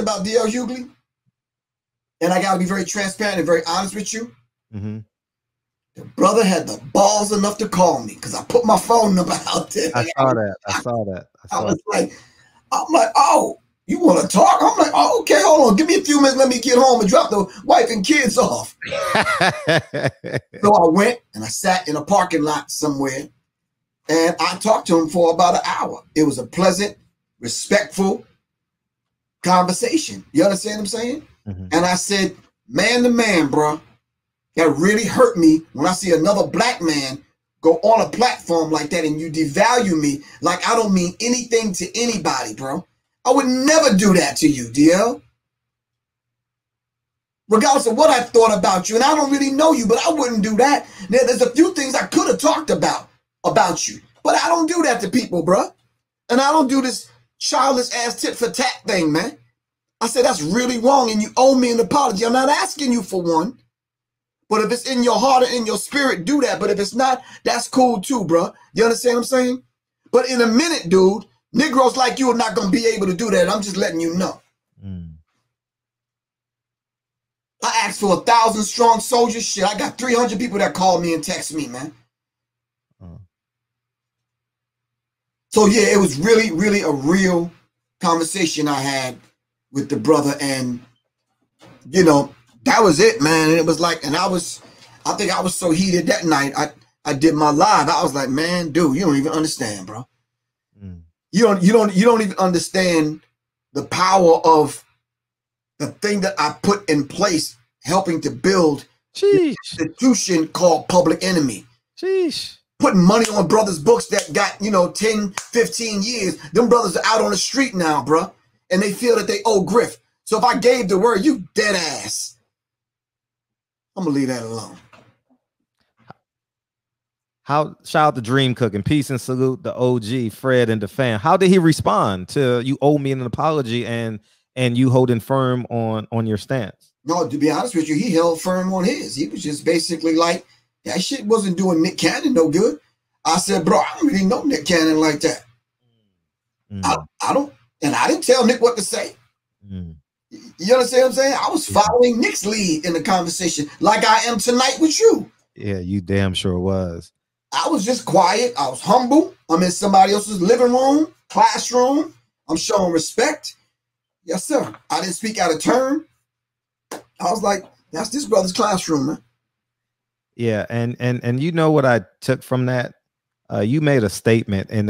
about DL Hughley, and I got to be very transparent and very honest with you. Mm-hmm. The brother had the balls enough to call me because I put my phone number out there. I saw that. I saw that. I, I saw was like, I'm like, oh, you want to talk? I'm like, oh, okay, hold on, give me a few minutes, let me get home and drop the wife and kids off. So I went and I sat in a parking lot somewhere, and I talked to him for about an hour. It was a pleasant, respectful conversation. You understand what I'm saying? Mhm. And I said, man to man, bro, that really hurt me when I see another black man go on a platform like that and you devalue me like I don't mean anything to anybody, bro. I would never do that to you, DL. Regardless of what I thought about you, and I don't really know you, but I wouldn't do that. Now, there's a few things I could have talked about about you, but I don't do that to people, bro. And I don't do this childish ass tit for tat thing, man. I said that's really wrong, and you owe me an apology. I'm not asking you for one. But if it's in your heart and in your spirit, do that. But if it's not, that's cool too, bro. You understand what I'm saying? But in a minute, dude, Negroes like you are not gonna be able to do that. I'm just letting you know. Mm. I asked for a thousand strong soldiers. Shit, I got 300 people that call me and text me, man. Uh. So yeah, it was really, really a real conversation I had with the brother, and you know, that was it, man. And it was like, and I was, I think I was so heated that night. I I did my live. I was like, man, dude, you don't even understand, bro. Mm. You don't, you don't, you don't even understand the power of the thing that I put in place, helping to build Sheesh. institution called Public Enemy. Sheesh. Putting money on brothers' books that got, you know, 10, 15 years. Them brothers are out on the street now, bruh. And they feel that they owe Griff. So if I gave the word, you dead ass. I'm gonna leave that alone. How shout out to Dream Cooking. Peace and salute the OG, Fred and the fan. How did he respond to you owe me an apology and and you holding firm on on your stance? No, to be honest with you, he held firm on his. He was just basically like, that shit wasn't doing Nick Cannon no good. I said, bro, I don't really know Nick Cannon like that. Mm, I, I don't, and I didn't tell Nick what to say. mm, You understand what I'm saying? I was following Nick's lead in the conversation, like I am tonight with you. yeah, you damn sure was. I was just quiet. I was humble. I'm in somebody else's living room, classroom. I'm showing respect. Yes, sir. I didn't speak out of turn. I was like, that's this brother's classroom, man. Yeah, and and and you know what I took from that? Uh, you made a statement in